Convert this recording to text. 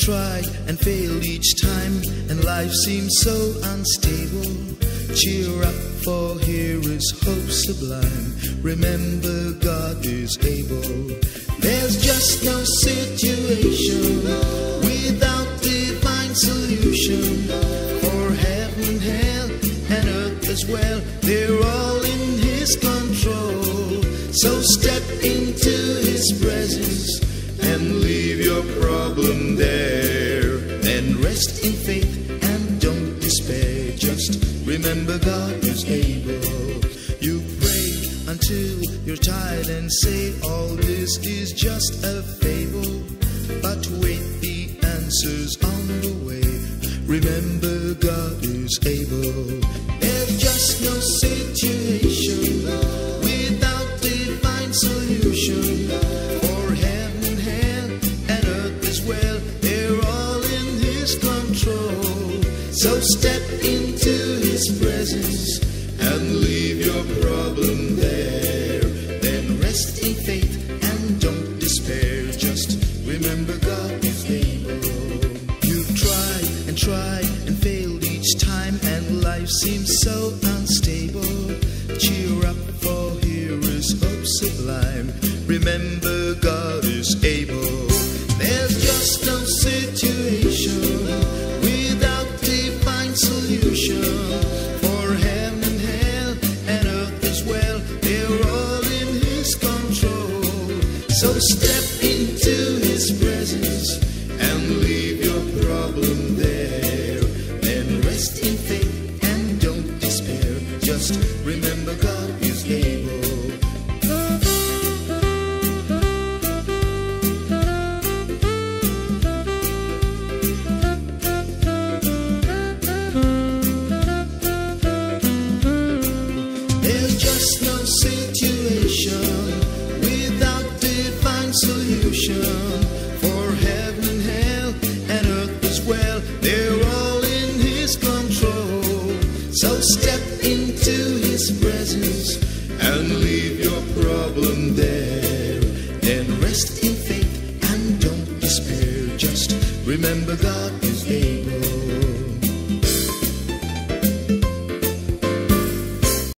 tried and failed each time, and life seems so unstable. Cheer up, for here is hope sublime. Remember, God is able. There's just no situation without divine solution. For heaven, hell, and earth as well, they're all in His control. So step into His presence and leave your problem there. God is able. You pray until you're tired and say all this is just a fable. But wait, the answer's on the way. Remember God is able. There's just no situation without divine solution. For heaven, and earth as well, they're all in His control. So step into His presence and leave your problem there. Then rest in faith and don't despair. Just remember God is able. You've tried and tried and failed each time, and life seems so unstable. Cheer up, for here is hope sublime. Remember, step into His presence and leave